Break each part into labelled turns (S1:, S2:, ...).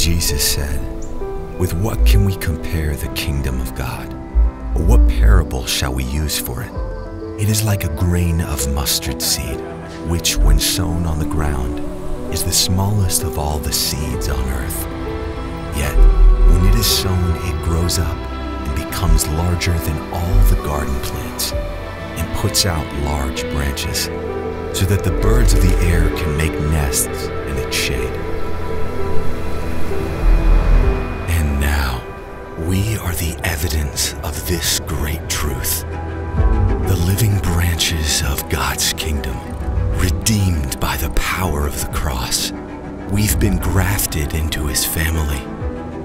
S1: Jesus said, With what can we compare the kingdom of God? Or what parable shall we use for it? It is like a grain of mustard seed, which, when sown on the ground, is the smallest of all the seeds on earth. Yet, when it is sown, it grows up and becomes larger than all the garden plants, and puts out large branches, so that the birds of the air can make nests in its shade. Of this great truth. The living branches of God's kingdom, redeemed by the power of the cross. We've been grafted into his family,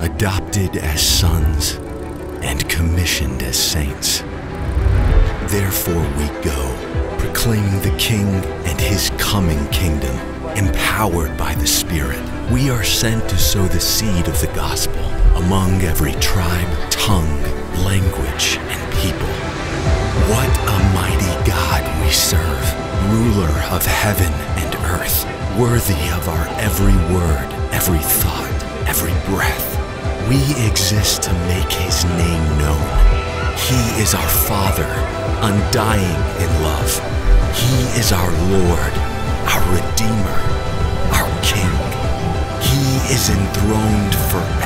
S1: adopted as sons, and commissioned as saints. Therefore we go, proclaiming the King and his coming kingdom, empowered by the Spirit. We are sent to sow the seed of the gospel among every tribe, of heaven and earth, worthy of our every word, every thought, every breath. We exist to make his name known. He is our Father, undying in love. He is our Lord, our Redeemer, our King. He is enthroned forever.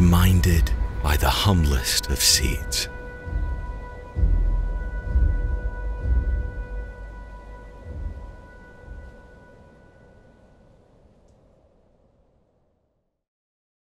S1: Reminded by the humblest of seeds.